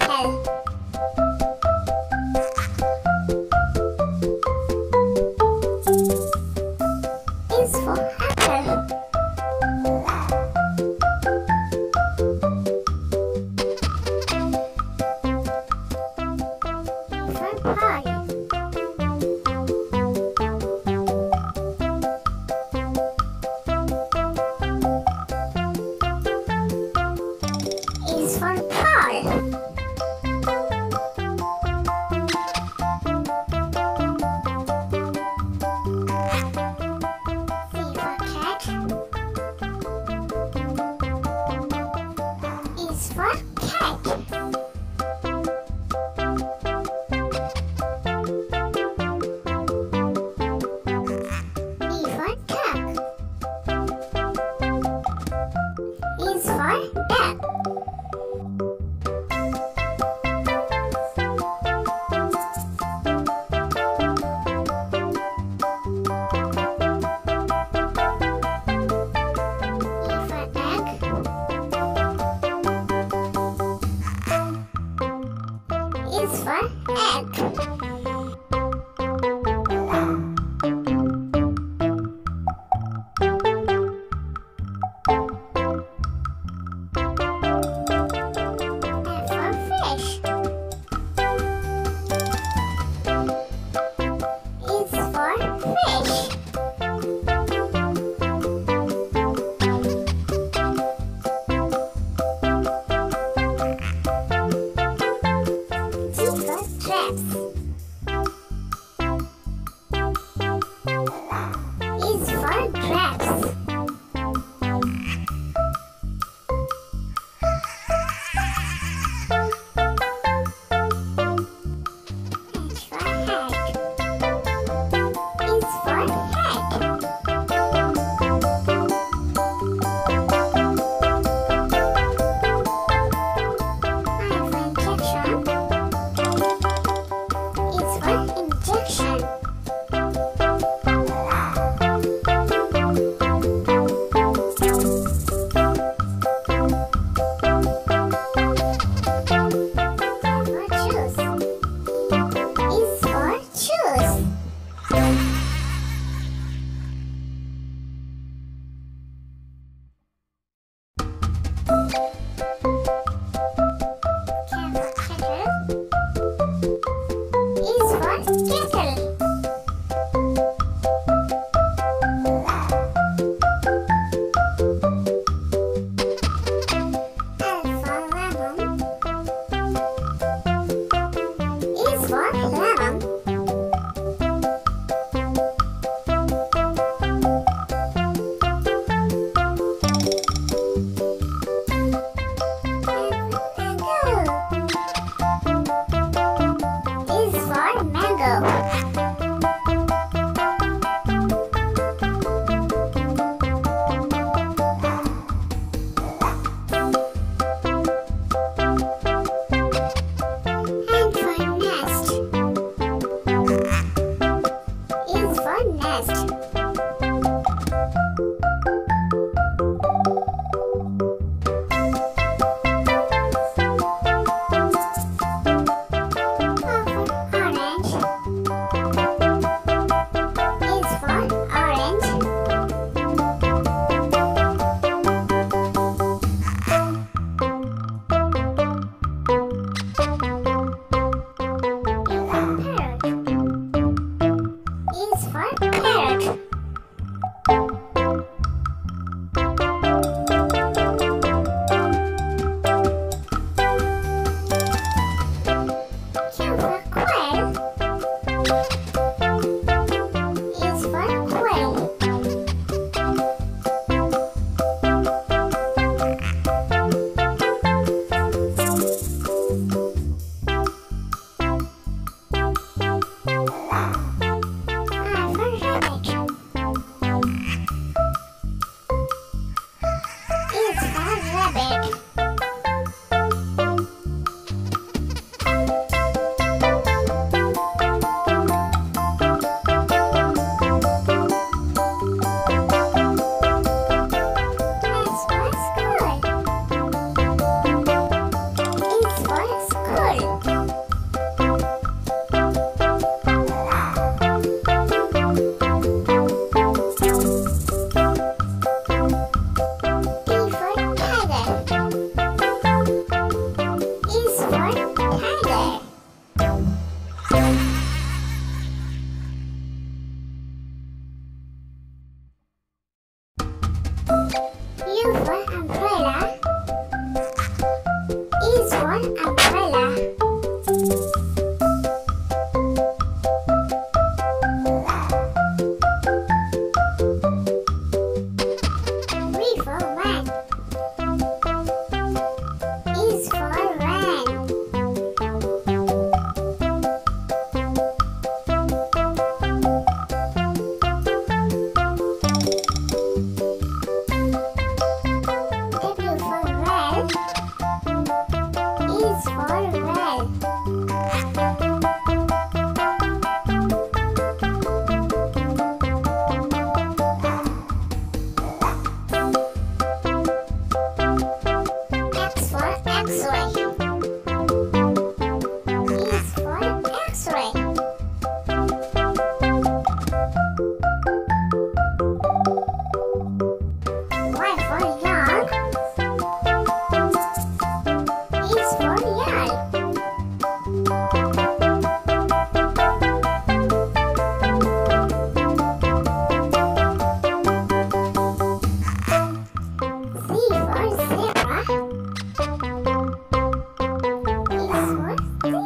apple. For What?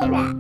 Ira.